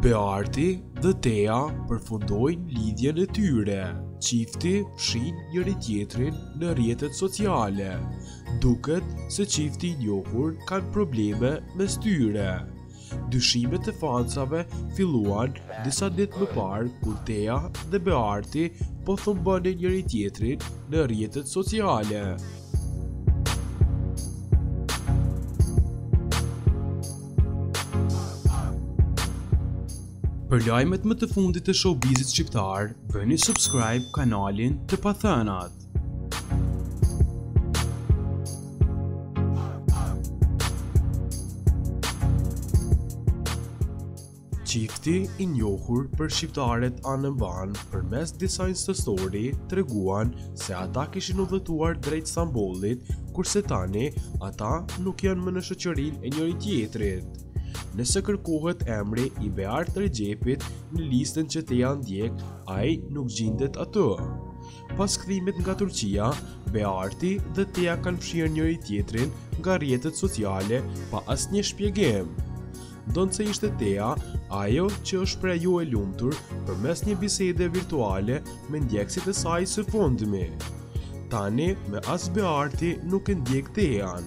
Bearti dhe Tea përfundojnë lidhjen e tyre. Çifti fshin njëri-tjetrin në rrjetet sociale. Duket se çifti i njohur kanë probleme mes tyre. Dyshimet e fansave filluan disa ditë më parë kur Tea dhe Bearti po thumbonin njëri-tjetrin në rrjetet sociale. Për lajmet më të fundit të showbizit shqiptar, bëni subscribe kanalin të pathënat. Çifti i njohur për shqiptarët anembanë përmes disa instastori treguan se ata kishin udhëtuar drejt Stambollit, kurse tani ata nuk janë më në shoqërinë e njëri-tjetrit. Nëse kërkohet emri i Beart Rexhepit në listën që Tea ndjek, ai nuk gjindet aty. Pas kthimit nga Turqia, Bearti dhe Tea kanë fshirë njëri-tjetrin nga rrjetet sociale pa asnjë shpjegim. Ndonëse ishte Tea, ajo që u shpreh jo e lumtur përmes një bisede virtuale me ndjekësit e saj së fundmi, tanimë as Bearti nuk e ndjek Tean,